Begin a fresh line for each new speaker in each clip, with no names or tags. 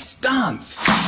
Let's dance.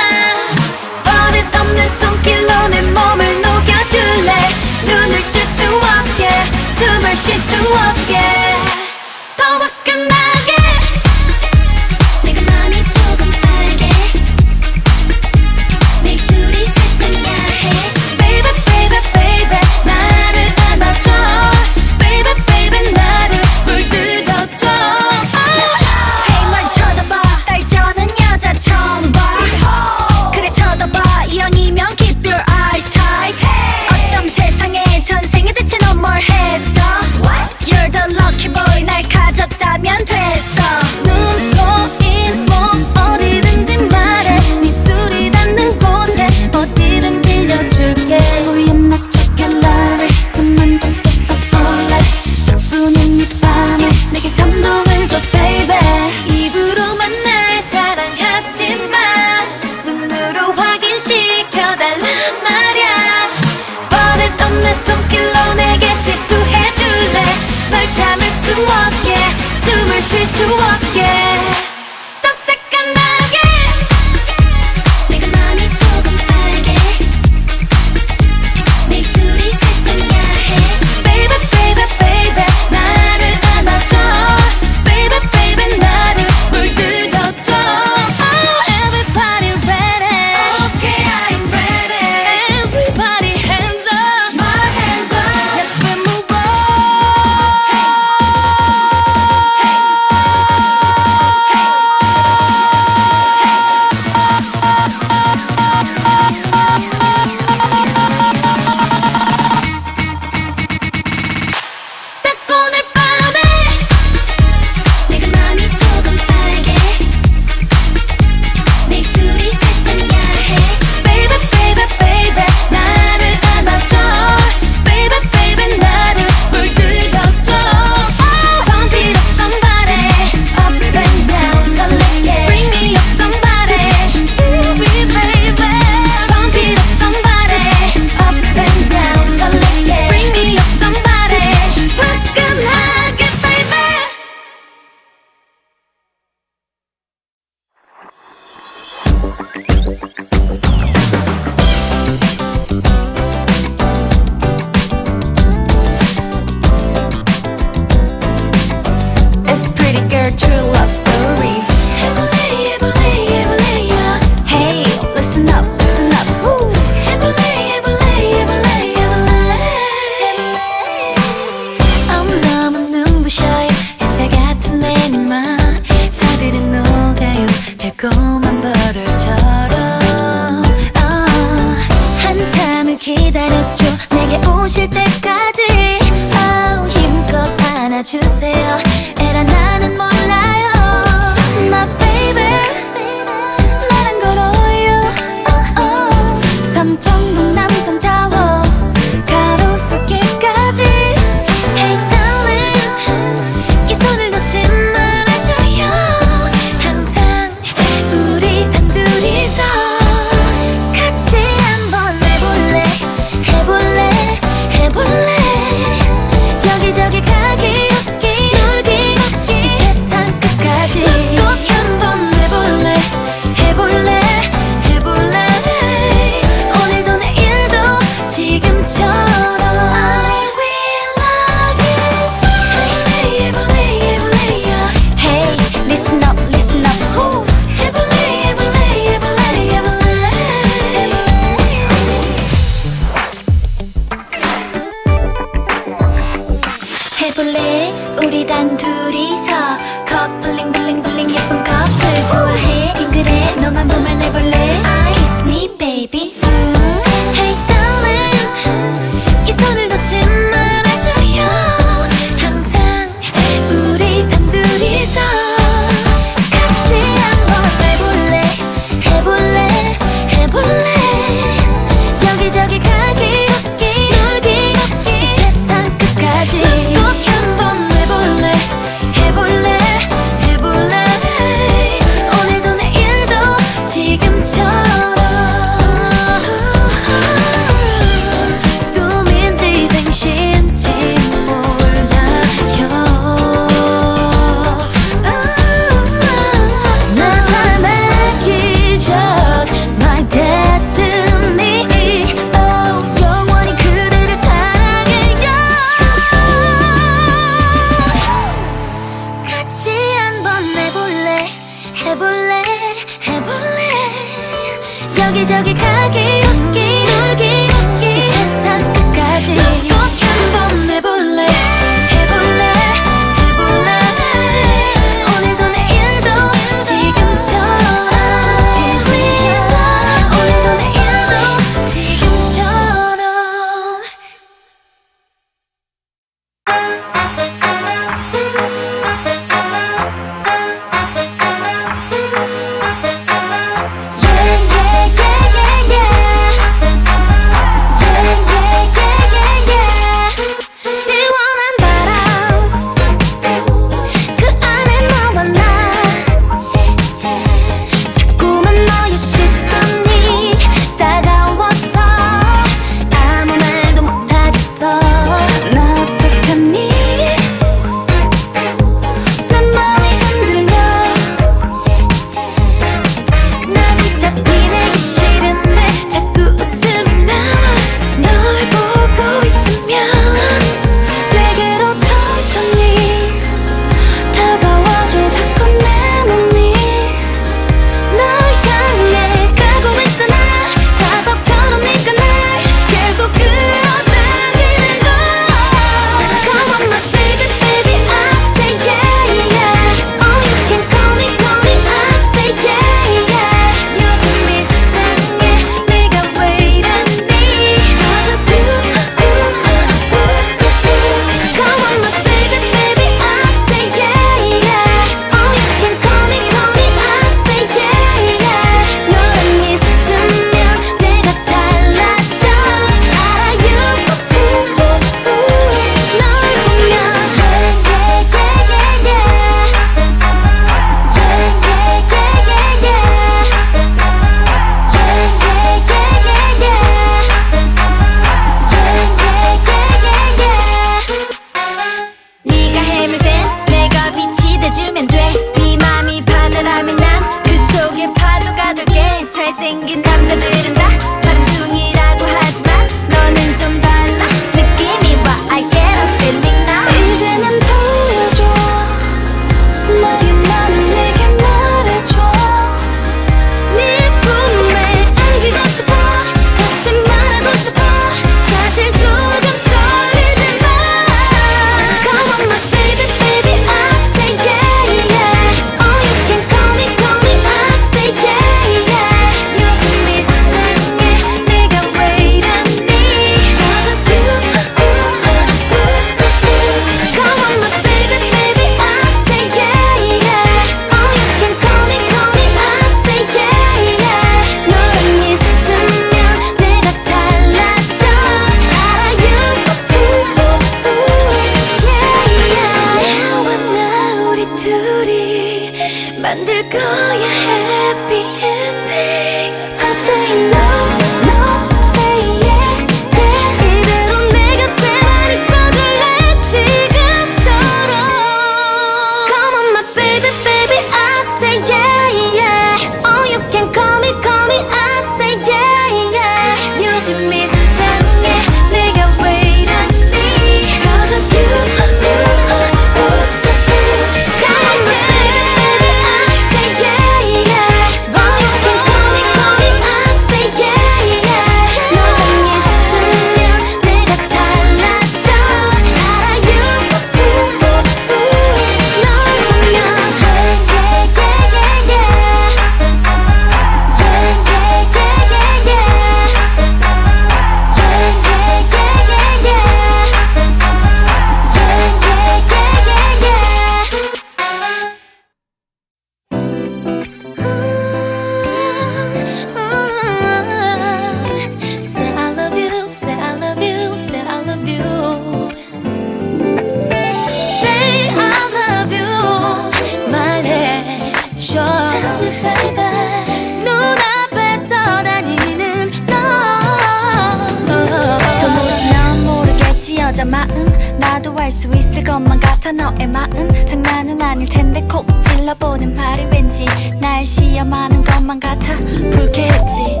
있는
것만 같아 불쾌했지.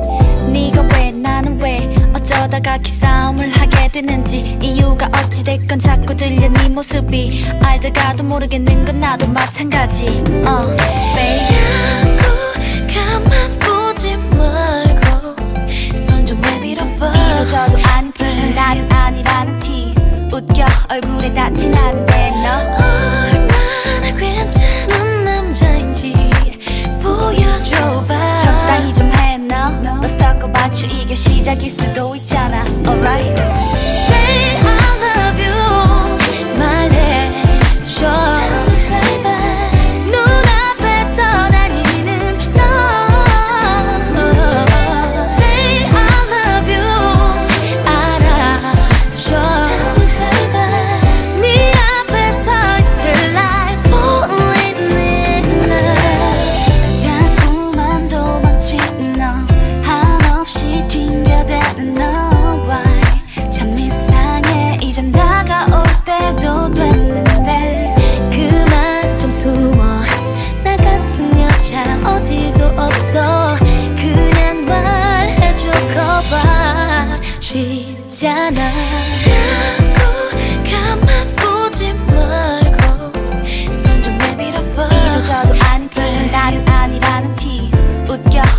네가 왜 나는 왜 어쩌다가 기싸움을 하게 됐는지 이유가 어찌됐건 자꾸 들려 네 모습이 알다가도 모르겠는 건 나도 마찬가지. 어.
uh, baby 가만 보지 말고 손 좀 내밀어봐.
이도 저도 아닌 티 나는 아니라는 티. 웃겨 얼굴에 다 티나는 시작 일수도 있잖아 alright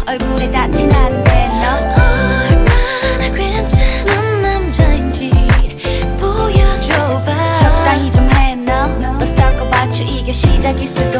얼굴에 닿지 않은데 넌
얼마나 괜찮은 남자인지 보여줘봐.
적당히 좀해너. Let's talk about you 이게 시작일 수도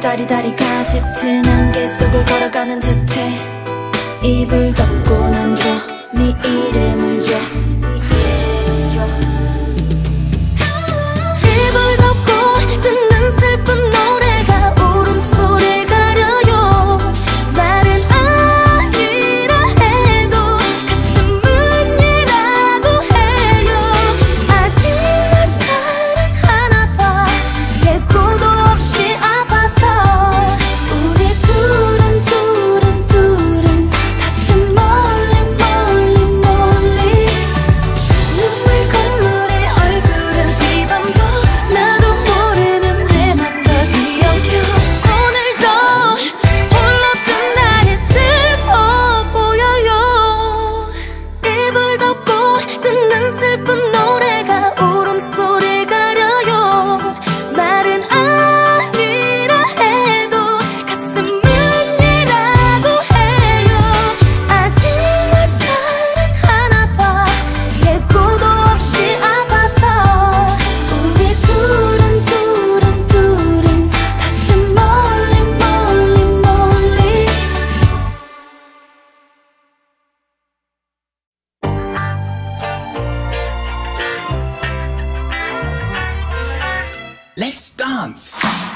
다리
다리가 짙은 안개 속을 걸어가는 듯해. 입을 덮고 난저네 이름을 줘.
Let's dance!